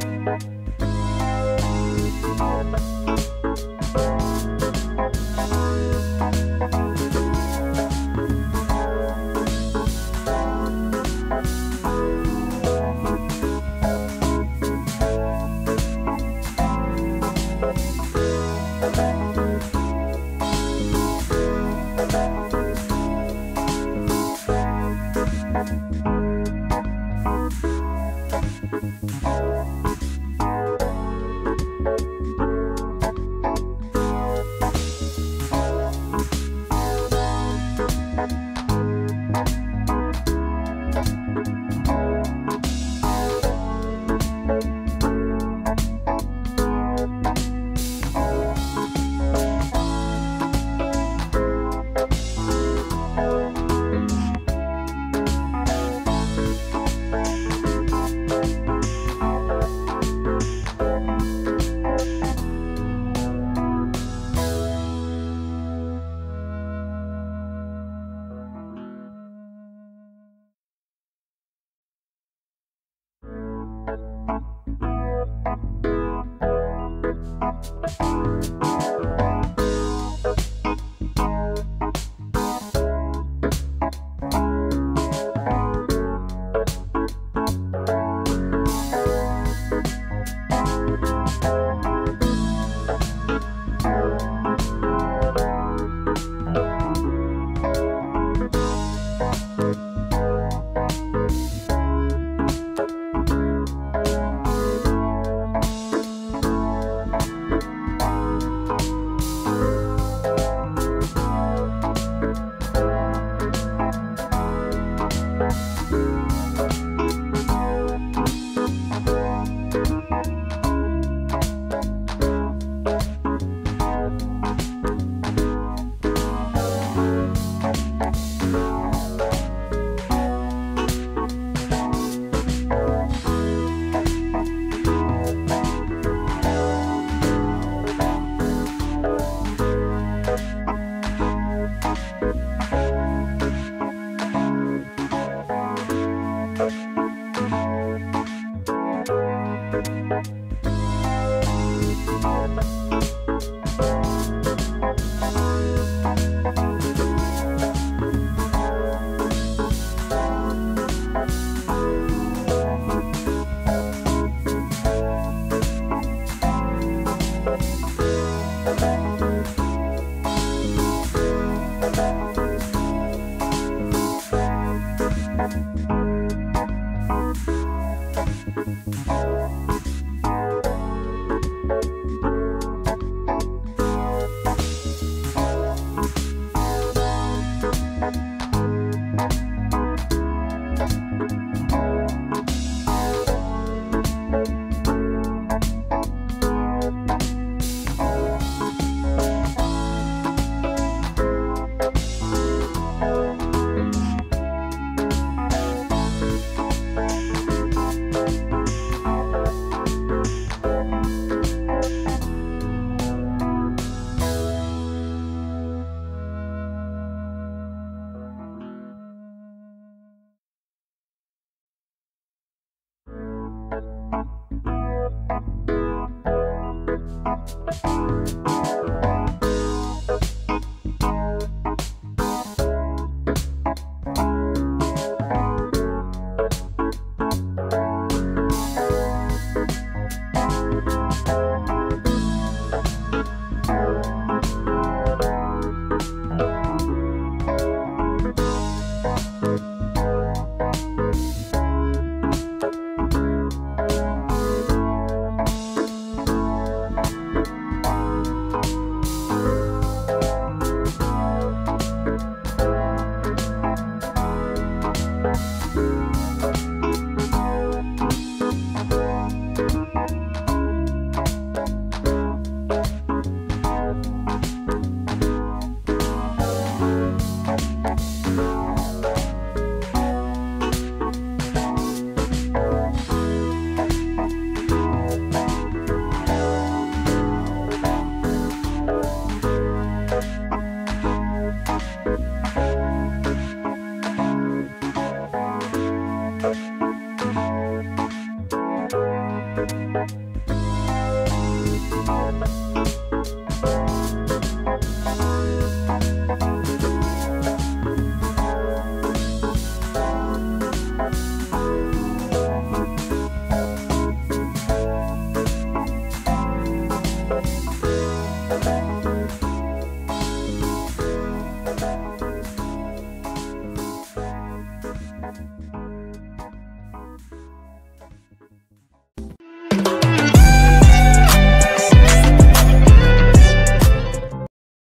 Thank Thank you. Música